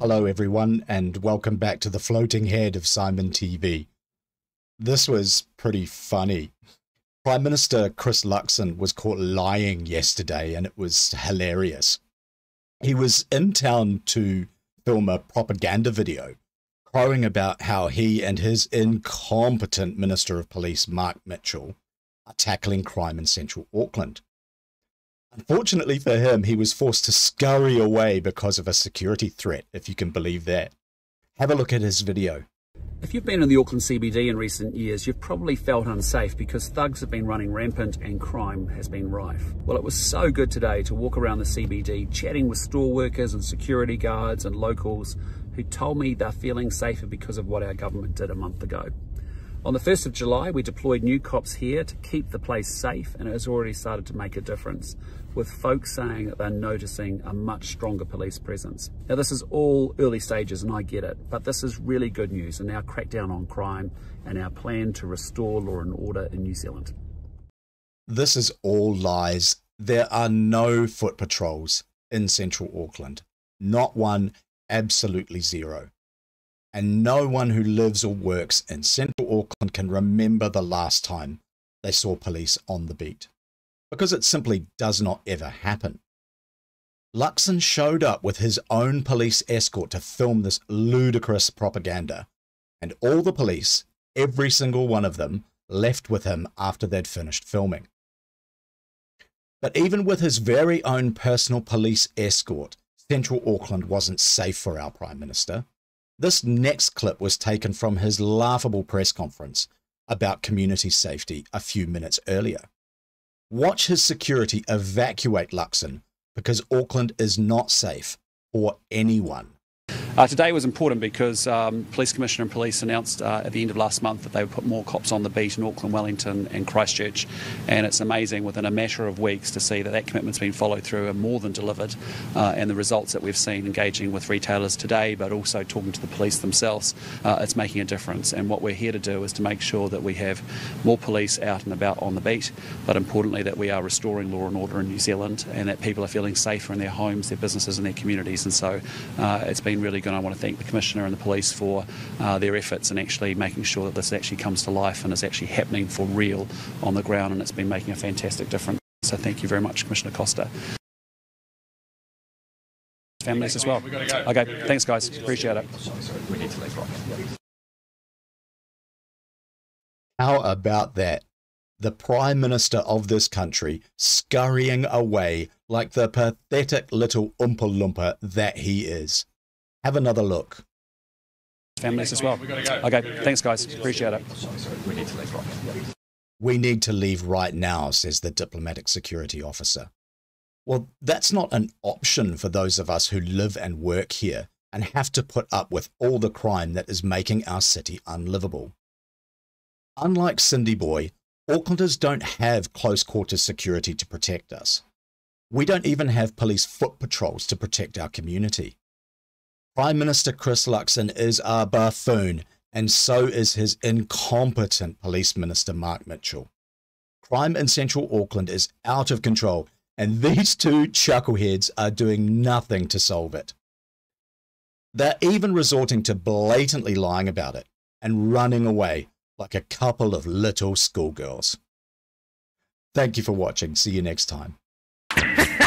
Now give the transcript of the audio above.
Hello, everyone, and welcome back to the floating head of Simon TV. This was pretty funny. Prime Minister Chris Luxon was caught lying yesterday, and it was hilarious. He was in town to film a propaganda video, crowing about how he and his incompetent Minister of Police, Mark Mitchell, are tackling crime in central Auckland. Unfortunately for him, he was forced to scurry away because of a security threat, if you can believe that. Have a look at his video. If you've been in the Auckland CBD in recent years, you've probably felt unsafe because thugs have been running rampant and crime has been rife. Well, it was so good today to walk around the CBD chatting with store workers and security guards and locals who told me they're feeling safer because of what our government did a month ago. On the 1st of July, we deployed new cops here to keep the place safe and it has already started to make a difference with folks saying that they're noticing a much stronger police presence. Now this is all early stages and I get it, but this is really good news and our crackdown on crime and our plan to restore law and order in New Zealand. This is all lies. There are no foot patrols in central Auckland. Not one, absolutely zero and no one who lives or works in central Auckland can remember the last time they saw police on the beat, because it simply does not ever happen. Luxon showed up with his own police escort to film this ludicrous propaganda, and all the police, every single one of them, left with him after they'd finished filming. But even with his very own personal police escort, central Auckland wasn't safe for our Prime Minister. This next clip was taken from his laughable press conference about community safety a few minutes earlier. Watch his security evacuate Luxon because Auckland is not safe for anyone. Uh, today was important because um, Police Commissioner and Police announced uh, at the end of last month that they would put more cops on the beat in Auckland, Wellington, and Christchurch. And it's amazing within a matter of weeks to see that that commitment's been followed through and more than delivered. Uh, and the results that we've seen engaging with retailers today, but also talking to the police themselves, uh, it's making a difference. And what we're here to do is to make sure that we have more police out and about on the beat, but importantly that we are restoring law and order in New Zealand and that people are feeling safer in their homes, their businesses, and their communities. And so uh, it's been really good and I want to thank the Commissioner and the police for uh, their efforts in actually making sure that this actually comes to life and is actually happening for real on the ground and it's been making a fantastic difference. So thank you very much, Commissioner Costa. Families as well. Okay, thanks guys, appreciate it. How about that? The Prime Minister of this country scurrying away like the pathetic little Oompa Loompa that he is. Have another look. Families as well. Okay, thanks, guys. Appreciate it. We need to leave right now, says the diplomatic security officer. Well, that's not an option for those of us who live and work here and have to put up with all the crime that is making our city unlivable. Unlike Cindy Boy, Aucklanders don't have close quarters security to protect us. We don't even have police foot patrols to protect our community. Prime Minister Chris Luxon is a buffoon, and so is his incompetent Police Minister Mark Mitchell. Crime in central Auckland is out of control, and these two chuckleheads are doing nothing to solve it. They're even resorting to blatantly lying about it and running away like a couple of little schoolgirls. Thank you for watching. See you next time.